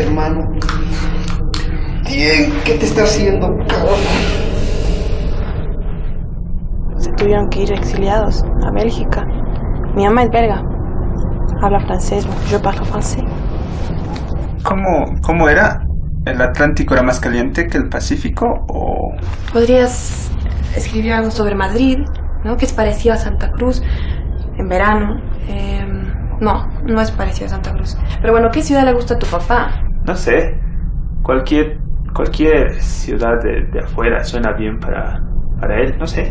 hermano. Bien, ¿qué te está haciendo, cabrón? Se tuvieron que ir exiliados a Bélgica. Mi mamá es belga. Habla francés, yo parlo francés. ¿Cómo, ¿Cómo era? ¿El Atlántico era más caliente que el Pacífico o...? ¿Podrías escribir algo sobre Madrid, ¿no? Que es parecido a Santa Cruz en verano. Eh, no, no es parecido a Santa Cruz. Pero bueno, ¿qué ciudad le gusta a tu papá? No sé. Cualquier, cualquier ciudad de, de afuera suena bien para, para él, no sé.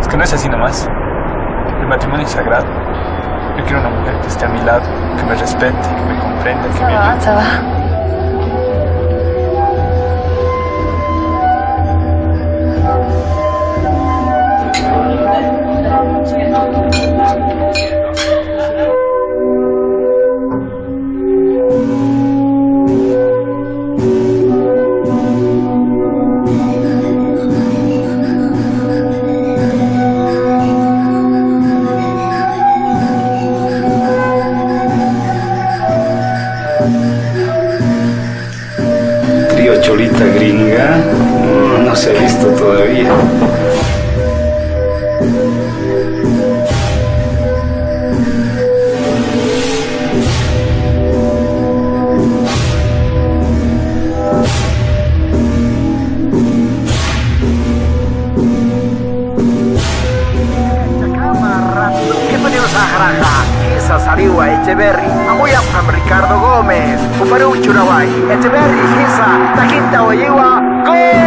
Es que no es así nomás. El matrimonio es sagrado. Yo quiero una mujer que esté a mi lado, que me respete, que me comprenda, que me ayude. Trío Cholita Gringa. No, se ha visto todavía. Che poteva sagrada? Esa saliva Echeverry, amoya from Ricardo Gómez, Uparuchu Rawai, Echeverry, Hisa, Taquinta Oyewa, ¡Gol!